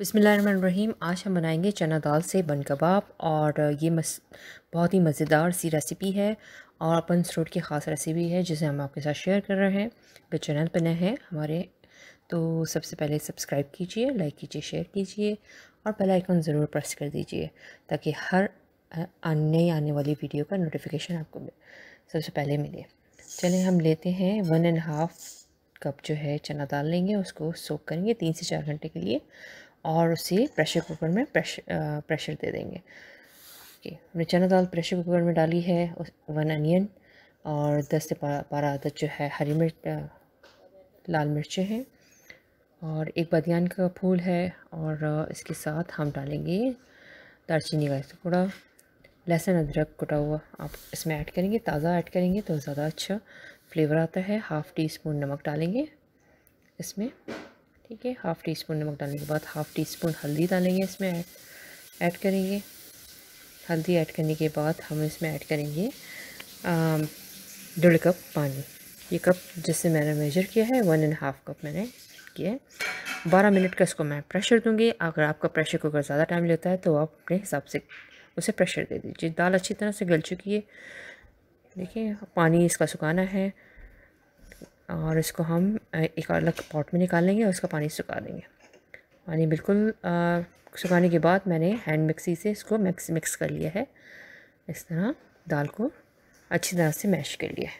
बिसमीम आज हम बनाएँगे चना दाल से बन कबाब और ये मस, बहुत ही मज़ेदार सी रेसिपी है और अपन स्टोर की ख़ास रेसिपी है जिसे हम आपके साथ शेयर कर रहे हैं। अगर चैनल पर नए हैं हमारे तो सबसे पहले सब्सक्राइब कीजिए लाइक कीजिए शेयर कीजिए और बेल आइकन ज़रूर प्रेस कर दीजिए ताकि हर नई आने वाली वीडियो का नोटिफिकेशन आपको सबसे पहले मिले चलें हम लेते हैं वन एंड हाफ़ कप जो है चना दाल लेंगे, उसको सोक करेंगे तीन से चार घंटे के लिए और उसे प्रेशर कुकर में प्रेशर प्रेशर दे देंगे। ओके हमने चना दाल प्रेशर कुकर में डाली है वन अनियन और दस से बारह अदद जो है, हरी मिर्च लाल मिर्चें हैं और एक बदियान का फूल है और इसके साथ हम डालेंगे दालचीनी का टुकड़ा। लहसुन अदरक कुटा हुआ आप इसमें ऐड करेंगे, ताज़ा ऐड करेंगे तो ज़्यादा अच्छा फ्लेवर आता है। हाफ़ टी स्पून नमक डालेंगे इसमें। ठीक है। हाफ़ टी स्पून नमक डालने के बाद हाफ़ टी स्पून हल्दी डालेंगे इसमें ऐड ऐड करेंगे। हल्दी ऐड करने के बाद हम इसमें ऐड करेंगे डेढ़ कप पानी। ये कप जिससे मैंने मेजर किया है वन एंड हाफ़ कप मैंने किया है। बारह मिनट का इसको मैं प्रेशर दूँगी। अगर आपका प्रेशर कुकर ज़्यादा टाइम लेता है तो आप अपने हिसाब से उसे प्रेशर दे दीजिए। दाल अच्छी तरह से गल चुकी है। देखिए, पानी इसका सुखाना है। और इसको हम एक अलग पॉट में निकाल लेंगे और उसका पानी सुखा देंगे। पानी बिल्कुल सुखाने के बाद मैंने हैंड मिक्सी से इसको मिक्स मिक्स कर लिया है। इस तरह दाल को अच्छी तरह से मैश कर लिया है।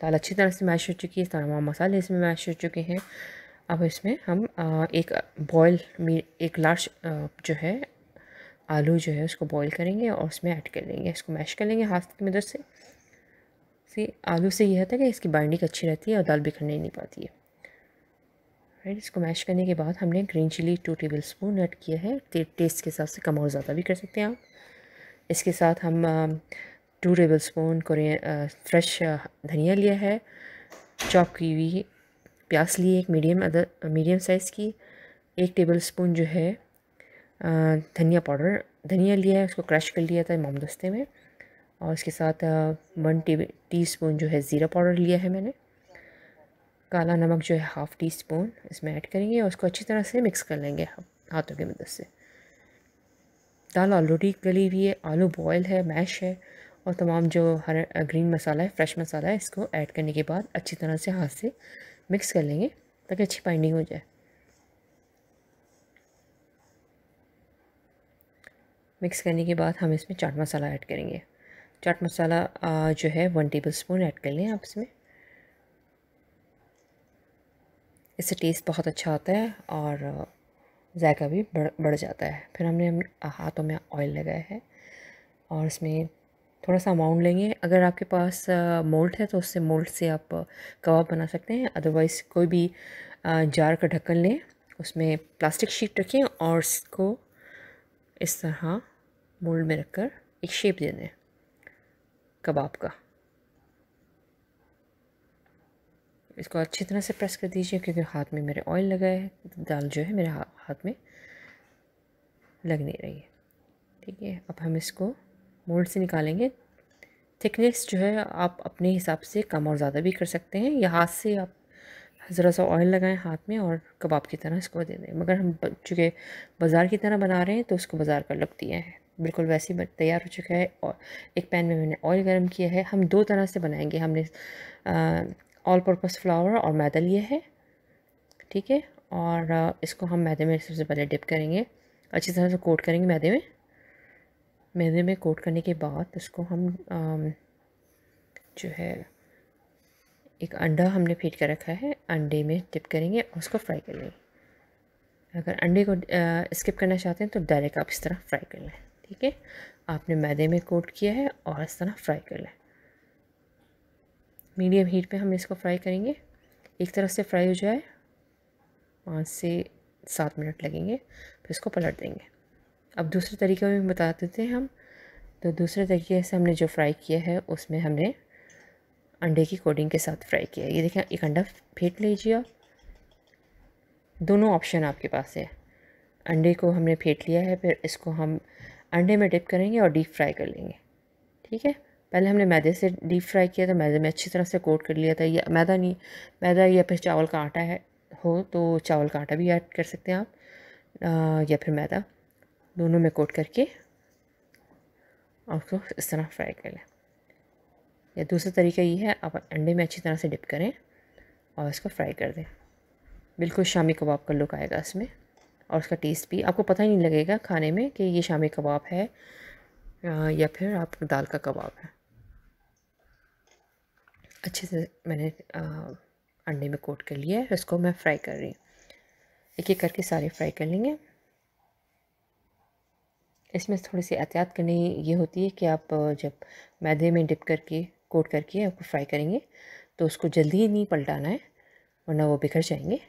दाल अच्छी तरह से मैश हो चुकी है तमाम मसाले इसमें मैश हो चुके हैं। अब इसमें हम एक बॉयल एक लार्ज जो है, आलू जो है उसको बॉईल करेंगे और उसमें ऐड कर लेंगे इसको मैश कर लेंगे हाथ की मदद से। सी आलू से यह होता है कि इसकी बाइंडिंग अच्छी रहती है और दाल बिखरने नहीं पाती है। राइट इसको मैश करने के बाद हमने green chilli two tablespoon add किया है। टेस्ट के हिसाब से कम और ज़्यादा भी कर सकते हैं आप। इसके साथ हम टू टेबल स्पून फ्रेश धनिया लिया है। चॉप की हुई प्याज लिए एक मीडियम अदर मीडियम साइज़ की। एक टेबल स्पून जो है धनिया पाउडर धनिया लिया है, उसको क्रश कर लिया था मोमदस्ते में। और इसके साथ वन टी स्पून जो है ज़ीरा पाउडर लिया है मैंने। काला नमक जो है हाफ़ टी स्पून इसमें ऐड करेंगे और उसको अच्छी तरह से मिक्स कर लेंगे हाथों की मदद से। दाल ऑलरेडी गली हुई है, आलू बॉयल है मैश है और तमाम जो हर ग्रीन मसाला है फ्रेश मसाला है, इसको ऐड करने के बाद अच्छी तरह से हाथ से मिक्स कर लेंगे ताकि अच्छी बाइंडिंग हो जाए। मिक्स करने के बाद हम इसमें चाट मसाला ऐड करेंगे। चाट मसाला जो है वन टेबल स्पून ऐड कर लें आप इसमें। इससे टेस्ट बहुत अच्छा आता है और जायका भी बढ़ बढ़ जाता है। फिर हमने हम हाथों में ऑयल लगाया है और इसमें थोड़ा सा अमाउंट लेंगे। अगर आपके पास मोल्ट है तो उससे मोल्ट से आप कबाब बना सकते हैं। अदरवाइज़ कोई भी जार का ढक्कन लें, उसमें प्लास्टिक शीट रखें और इसको इस तरह मोल्ड में रखकर एक शेप दे दें। कबाब का इसको अच्छी तरह से प्रेस कर दीजिए क्योंकि हाथ में मेरे ऑयल लगा है दाल जो है मेरे हा, हाथ में लग नहीं रही है। ठीक है अब हम इसको मोल्ड से निकालेंगे। थिकनेस जो है आप अपने हिसाब से कम और ज़्यादा भी कर सकते हैं। या हाथ से आप ज़रा सा ऑयल लगाएँ हाथ में और कबाब की तरह इसको दे दें। मगर हम चूँकि बाज़ार की तरह बना रहे हैं तो उसको बाज़ार का लग दिया है। बिल्कुल वैसे ही तैयार हो चुका है और एक पैन में मैंने ऑयल गर्म किया है। हम दो तरह से बनाएँगे। हमने ऑल पर्पस फ्लावर और मैदा लिया है, ठीक है? और इसको हम मैदे में सबसे पहले डिप करेंगे। अच्छी तरह से कोट करेंगे मैदे में। मैदे में कोट करने के बाद उसको हम जो है, एक अंडा हमने फेंट कर रखा है। अंडे में डिप करेंगे और उसको फ्राई कर लेंगे। अगर अंडे को स्किप करना चाहते हैं तो डायरेक्ट आप इस तरह फ्राई कर लें। ठीक है? आपने मैदे में कोट किया है और इस तरह फ्राई कर लें। मीडियम हीट पे हम इसको फ्राई करेंगे। एक तरफ़ से फ्राई हो जाए, पाँच से सात मिनट लगेंगे, फिर इसको पलट देंगे। अब दूसरे तरीके में बता देते हैं हम। तो दूसरे तरीके से हमने जो फ्राई किया है, उसमें हमने अंडे की कोडिंग के साथ फ्राई किया है। ये देखें एक अंडा फेंट लीजिए आप। दोनों ऑप्शन आपके पास है। अंडे को हमने फेंट लिया है, फिर इसको हम अंडे में डिप करेंगे और डीप फ्राई कर लेंगे। ठीक है? पहले हमने मैदे से डीप फ्राई किया था मैदे में अच्छी तरह से कोट कर लिया था। या मैदा नहीं मैदा या फिर चावल का आटा है हो तो चावल का आटा भी ऐड कर सकते हैं आप आ, या फिर मैदा। दोनों में कोट करके और उसको इस तरह फ्राई कर लें। या दूसरा तरीका ये है आप अंडे में अच्छी तरह से डिप करें और इसको फ्राई कर दें। बिल्कुल शामी कबाब का लुक आएगा इसमें। और उसका टेस्ट भी, आपको पता ही नहीं लगेगा खाने में कि ये शामी कबाब है या फिर आप दाल का कबाब है। अच्छे से मैंने अंडे में कोट कर लिया है, इसको मैं फ्राई कर रही हूँ। एक एक करके सारे फ्राई कर लेंगे। इसमें थोड़ी सी एहतियात करनी ये होती है कि आप जब मैदे में डिप करके, कोट करके आपको फ्राई करेंगे तो उसको जल्दी ही नहीं पलटाना है, वरना वो बिखर जाएँगे।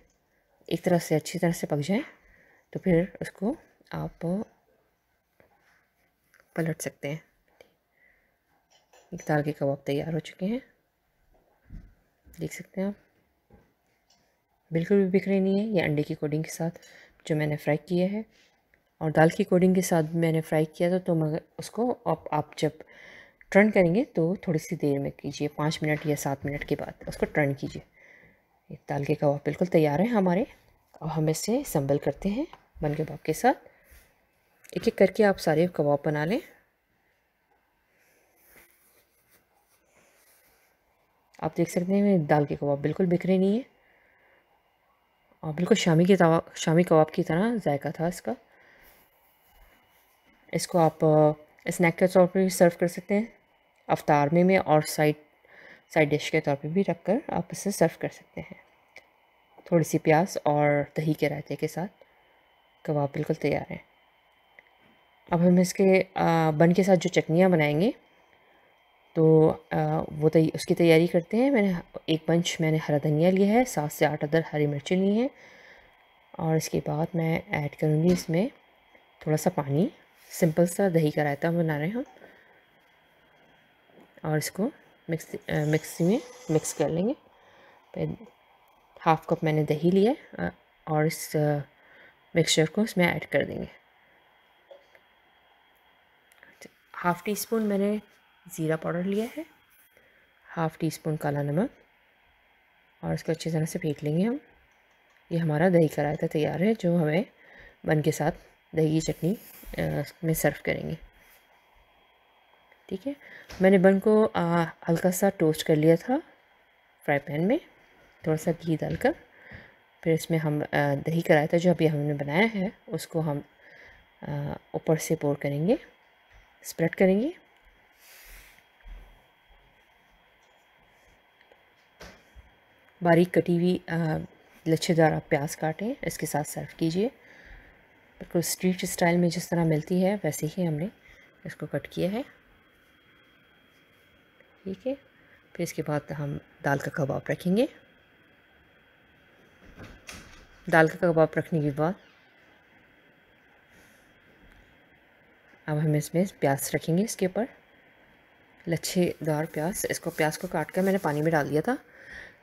एक तरह से अच्छी तरह से पक जाएँ। तो फिर उसको आप पलट सकते हैं। एक दाल के कबाब तैयार हो चुके हैं। देख सकते हैं आप। बिल्कुल भी बिखरे नहीं है ये अंडे की कोडिंग के साथ जो मैंने फ्राई किया है। और दाल की कोडिंग के साथ मैंने फ्राई किया था तो मगर उसको आप, आप जब टर्न करेंगे तो थोड़ी सी देर में कीजिए पाँच मिनट या सात मिनट के बाद उसको टर्न कीजिए। दाल के कबाब बिल्कुल तैयार हैं हमारे। और हम इसे संभल करते हैं बन कबाब के साथ। एक एक करके आप सारे कबाब बना लें। आप देख सकते हैं दाल के कबाब बिल्कुल बिखरे नहीं है। और बिल्कुल शामी के शामी कबाब की तरह जायका था इसका। इसको आप स्नैक के तौर पर भी सर्व कर सकते हैं। अवतार में में और साइड साइड डिश के तौर पर भी रख कर आप इसे सर्व कर सकते हैं। थोड़ी सी प्याज और दही के रायते के साथ। कबाब बिल्कुल तैयार है। अब हम इसके बन के साथ जो चटनियाँ बनाएँगे तो वो तय उसकी तैयारी करते हैं। मैंने एक पंच मैंने हरा धनिया लिया है, सात से आठ अदर हरी मिर्ची ली हैं। और इसके बाद मैं ऐड करूँगी इसमें थोड़ा सा पानी। सिंपल सा दही का रायता बना रहे हैं और इसको मिक्स मिक्सी में मिक्स कर लेंगे। हाफ़ कप मैंने दही लिया और इस मिक्सचर को इसमें ऐड कर देंगे। हाफ़ टी स्पून मैंने ज़ीरा पाउडर लिया है हाफ़ टी स्पून काला नमक, और इसको अच्छी तरह से फेंट लेंगे हम। ये हमारा दही का रायता तैयार है, जो हमें बन के साथ दही की चटनी में सर्व करेंगे। ठीक है? मैंने बन को हल्का सा टोस्ट कर लिया था फ्राई पैन में। थोड़ा सा घी डालकर, फिर इसमें हम दही का रायता जो अभी हमने बनाया है, उसको हम ऊपर से पोर करेंगे स्प्रेड करेंगे। बारीक कटी हुई लच्छेदार आप प्याज काटें, इसके साथ सर्व कीजिए। बिल्कुल स्ट्रीट स्टाइल में जिस तरह मिलती है, वैसे ही हमने इसको कट किया है। ठीक है? फिर इसके बाद हम दाल का कबाब रखेंगे। दाल का कबाब रखने के बाद। अब हम इसमें प्याज रखेंगे इसके ऊपर। लच्छेदार प्याज, इसको प्याज को काट कर मैंने पानी में डाल दिया था,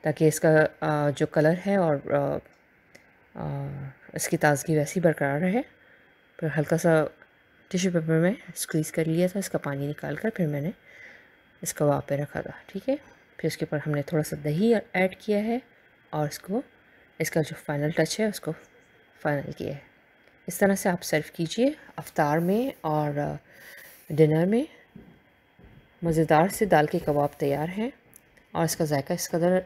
ताकि इसका जो कलर है और इसकी ताज़गी वैसी बरकरार रहे। फिर हल्का सा टिश्यू पेपर में स्क्वीज़ कर लिया था, इसका पानी निकाल कर फिर मैंने इसको वहाँ पे रखा था, ठीक है? फिर उसके ऊपर हमने थोड़ा सा दही ऐड किया है और इसको इसका जो फाइनल टच है, उसको फाइनल किया है। इस तरह से आप सर्व कीजिए अफ्तार में और डिनर में। मज़ेदार से दाल के कबाब तैयार हैं और इसका जायका इस कदर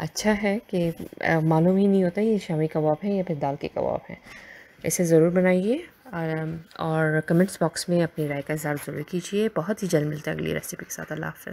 अच्छा है कि मालूम ही नहीं होता ये शामी कबाब है या फिर दाल के कबाब हैं। इसे ज़रूर बनाइए और कमेंट्स बॉक्स में अपनी राय का इजहार ज़रूर कीजिए। बहुत ही जल्द मिलता है अगली रेसिपी के साथ। अल्लाह हाफ़